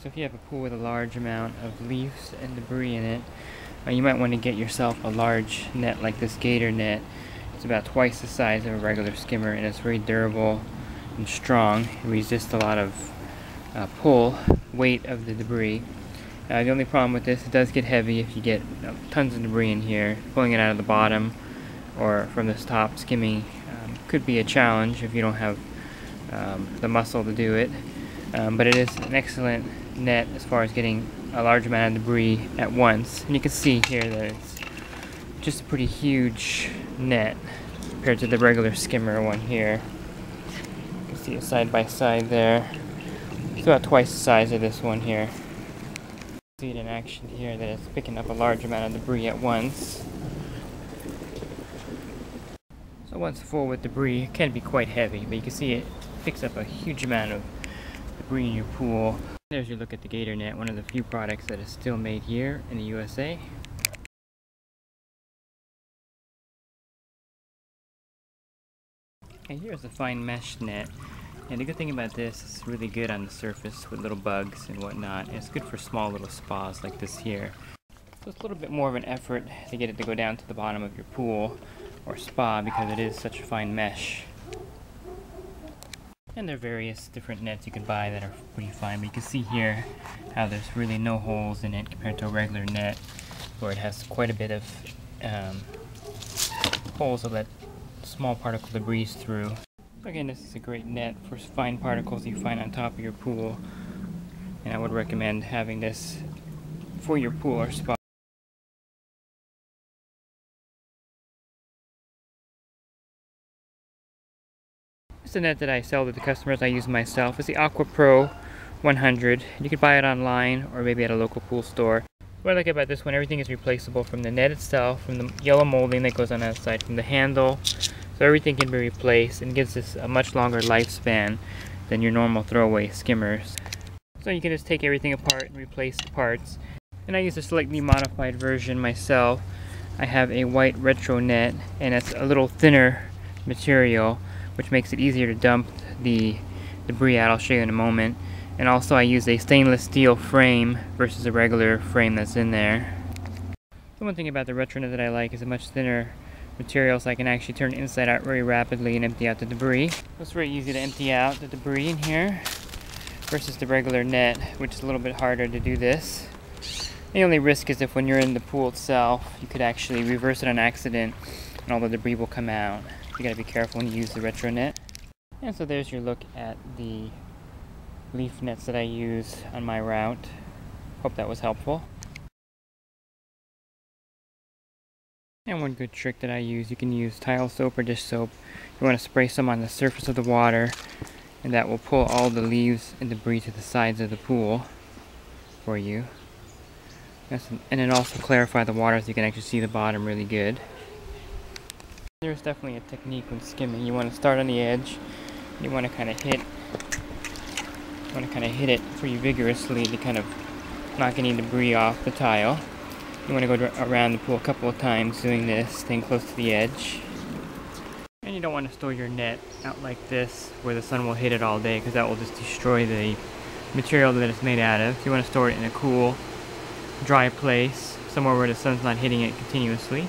So if you have a pool with a large amount of leaves and debris in it, uh, you might want to get yourself a large net like this gator net. It's about twice the size of a regular skimmer and it's very durable and strong. It resists a lot of uh, pull, weight of the debris. Uh, the only problem with this, it does get heavy if you get tons of debris in here. Pulling it out of the bottom or from this top skimming um, could be a challenge if you don't have um, the muscle to do it. Um, but it is an excellent net as far as getting a large amount of debris at once. And you can see here that it's just a pretty huge net compared to the regular skimmer one here. You can see it side by side there. It's about twice the size of this one here. See it in action here that it's picking up a large amount of debris at once. So once full with debris, it can be quite heavy, but you can see it picks up a huge amount of debris in your pool. There's your look at the Gator Net, one of the few products that is still made here in the USA. And here's a fine mesh net. And the good thing about this is really good on the surface with little bugs and whatnot. it's good for small little spas like this here. So it's a little bit more of an effort to get it to go down to the bottom of your pool or spa because it is such a fine mesh. And there are various different nets you can buy that are pretty fine. But you can see here how there's really no holes in it compared to a regular net where it has quite a bit of um, holes to let small particle debris through. Again, this is a great net for fine particles you find on top of your pool. And I would recommend having this for your pool or spa. It's the net that I sell to the customers I use myself. It's the Aqua Pro 100. You can buy it online or maybe at a local pool store. What I like about this one, everything is replaceable from the net itself, from the yellow molding that goes on that side, from the handle. So everything can be replaced and gives this a much longer lifespan than your normal throwaway skimmers. So you can just take everything apart and replace the parts. And I use a slightly modified version myself. I have a white retro net and it's a little thinner material which makes it easier to dump the debris out. I'll show you in a moment. And also I use a stainless steel frame versus a regular frame that's in there. The one thing about the Retronet that I like is a much thinner material so I can actually turn inside out very rapidly and empty out the debris. It's very easy to empty out the debris in here versus the regular net, which is a little bit harder to do this. The only risk is if when you're in the pool itself, you could actually reverse it on accident and all the debris will come out. You gotta be careful when you use the retro net. And so there's your look at the leaf nets that I use on my route. Hope that was helpful. And one good trick that I use, you can use tile soap or dish soap. You want to spray some on the surface of the water and that will pull all the leaves and debris to the sides of the pool for you. And it also clarify the water so you can actually see the bottom really good. There's definitely a technique when skimming. You want to start on the edge. You want to kind of hit. You want to kind of hit it pretty vigorously to kind of knock any debris off the tile. You want to go around the pool a couple of times doing this, staying close to the edge. And you don't want to store your net out like this where the sun will hit it all day because that will just destroy the material that it's made out of. You want to store it in a cool, dry place, somewhere where the sun's not hitting it continuously.